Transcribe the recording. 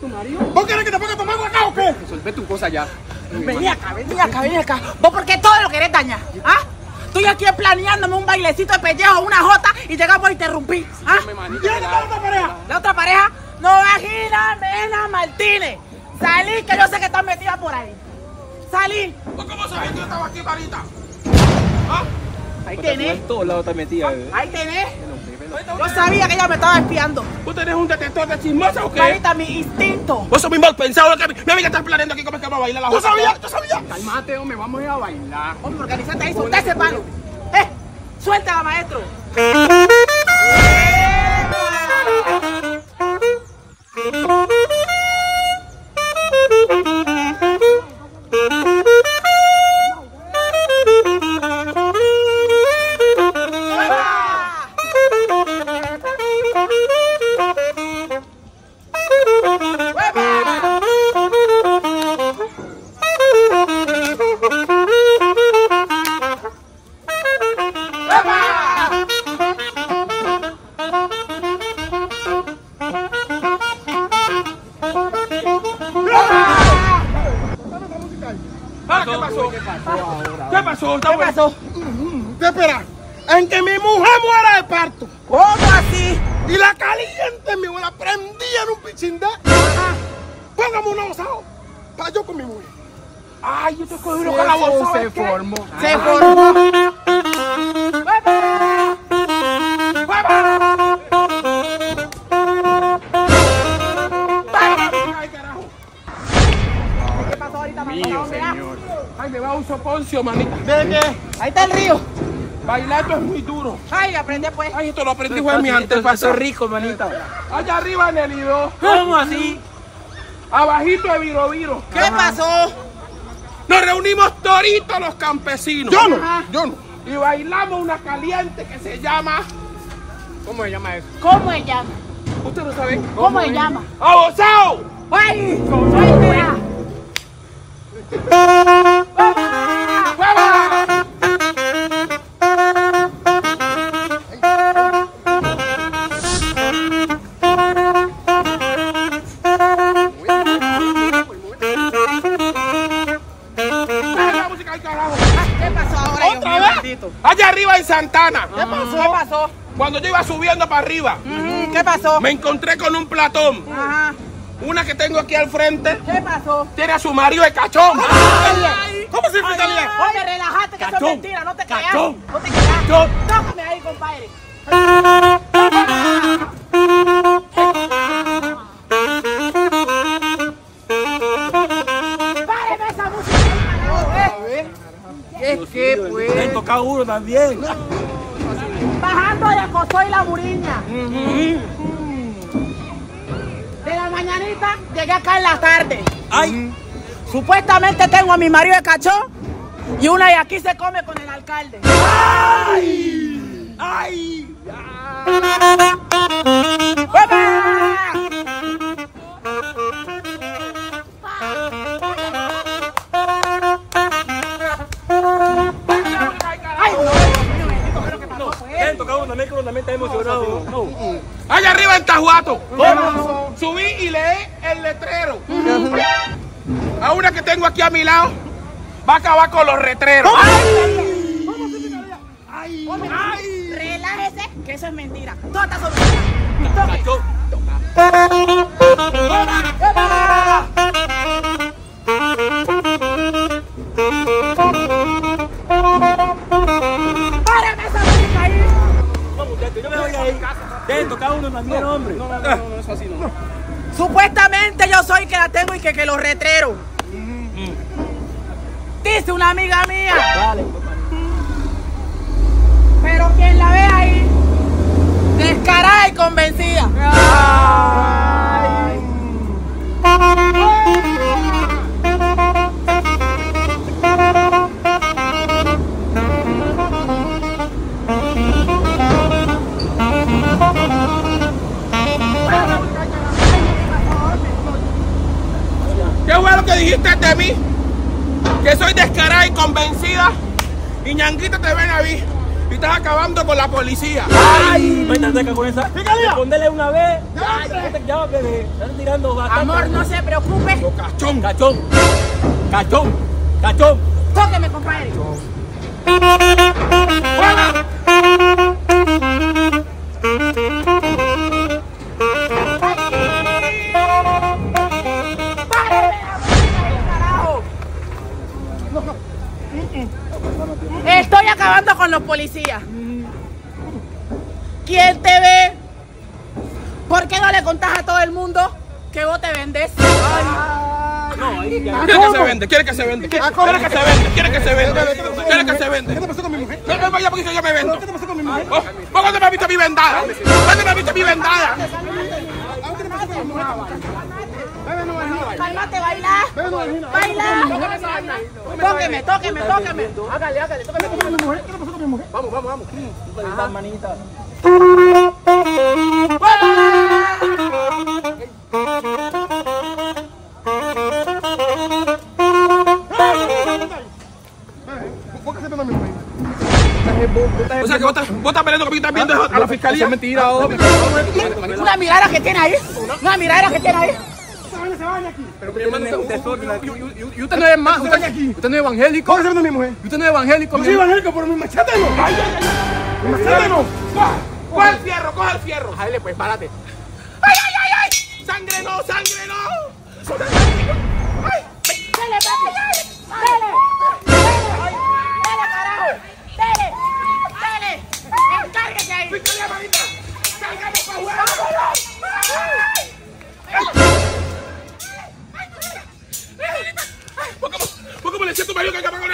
tu marido? ¿Vos querés que te ponga a tomar agua acá o qué? Resolve tu cosa ya. Vení acá, vení acá, vení acá. ¿Vos por qué todo lo querés dañar? ¿Ah? Estoy aquí planeándome un bailecito de pellejo, una jota y llegamos a interrumpir. ¿Ah? ¿Y dónde está la otra pareja? La otra pareja, Novagina Mena Martínez. Salí, que yo sé que están metidas por ahí. Salí. ¿Vos cómo sabés que yo estaba aquí, Marita? ¿Ah? Ahí En tenés. todos lados metía, bebé. Ahí tenés. Yo sabía que ella me estaba espiando. ¿Vos tenés un detector de chismosa o qué? Marita, mi instinto. Vos sos muy mal pensado. que Mi amiga está planeando aquí cómo es que vamos a bailar la Yo sabía, yo sabía. Cálmate, hombre, vamos a ir a bailar. Hombre, organizate ahí, soltá ese palo. ¡Eh! ¡Suéltala, maestro! ¿Qué pasó? ¿Qué pasó? ¿Qué bueno. pasó? ¿Qué espera? En que mi mujer muera de parto. ¿Cómo así? Y la caliente mi mujer la prendía en un pichindé. Póngame un osado. Para yo con mi mujer. Ay, yo te cogí uno con la bolsa. se formó. Se formó. ¿De qué? Ahí está el río. Bailando es muy duro. Ay, aprendí pues. Ay, esto lo aprendí fue mi antepasado. rico, manita. Allá arriba en el Ido. ¿Cómo así? Abajito de Viro Viro. ¿Qué pasó? Nos reunimos toritos los campesinos. Yo no, Ajá. yo no. Y bailamos una caliente que se llama. ¿Cómo se llama eso? ¿Cómo se llama? ¿Ustedes lo saben? ¿Cómo se llama? ¡Abosao! ¡Ay! ¡Suéltela! Allá arriba en Santana. ¿Qué pasó? ¿Qué pasó? Cuando yo iba subiendo para arriba, ¿Qué pasó? me encontré con un platón. Ajá. Una que tengo aquí al frente ¿Qué pasó? tiene a su marido de cachón. ¿Cómo se explica bien? Oye, relájate, que eso es mentira, no te creas. Cachón. No te creas. Cachón. Tócame ahí, compadre. ¡Páreme esa música! eh. ¿Qué, qué, pues? Uno también. Bajando de Acosó y la Muriña. De la mañanita llegué acá en la tarde. Ay, Supuestamente tengo a mi marido de cachón y una y aquí se come con el alcalde. ay, ay. ¡Ay, En Tajuato. Subí y leí el letrero. A una que tengo aquí a mi lado, va a acabar con los retreros. Hombre, Relájese, que eso es mentira. Todo está sobre Tocado uno también, hombre. No, no, no, no, eso así no. Supuestamente yo soy que la tengo y que, que los retreros. Dice una amiga mía. Dale. Pero quien la ve ahí, dijiste de mí? Que soy descarada y convencida. Y ñanguita te ven a mí. Y estás acabando con la policía. ¡Ay! Seca con esa. Respondele una vez. Ya, bebé. Están tirando bastante. Amor, no se preocupe. Cachón. Cachón. Cachón. Cachón. Tóqueme, compadre. Acabando con los policías. ¿Quién te ve? ¿Por qué no le contás a todo el mundo que vos te vendes? No, ahí ya. ¿Quiere que se vende? ¿Quiere que se vende? ¿Quiere que se vende? ¿Quiere que se vende? ¿Quiere que se vende? Tóqueme, tóqueme, tóqueme. ¿Qué te pasó con mi mujer? ¿Qué te pasó con mi mujer? Vamos, vamos, vamos. Estas manitas. ¿Por qué se pega a mi mujer? O sea que vos estás, vos estás peleando porque estás viendo a la fiscalía. Es mentira. Una mirada que tiene ahí. Una mirada que tiene ahí. Baña aquí. Pero desorden aquí. Y usted no es más, usted, usted no es evangélico, ¿Cómo se a mi mujer? usted no es evangélico. Yo soy evangélico, pero mi machete no. ¡Ay, ay, ay! ¡Mi machete no! Coge el fierro, coge el fierro. Dale, pues, párate. ¡Ay, ay, ay, ay! ¡Sangre no, sangre no! Marido que